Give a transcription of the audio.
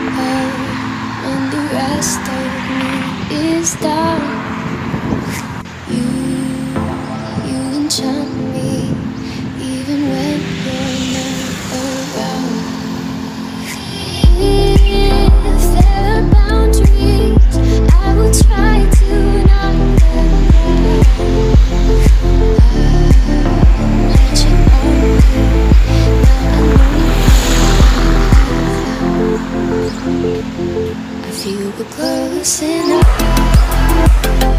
and the rest of me is down. You, you enchant. I feel we're close enough.